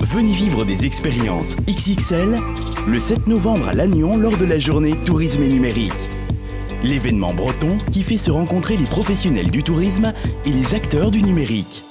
Venez vivre des expériences XXL le 7 novembre à Lannion lors de la journée Tourisme et numérique. L'événement breton qui fait se rencontrer les professionnels du tourisme et les acteurs du numérique.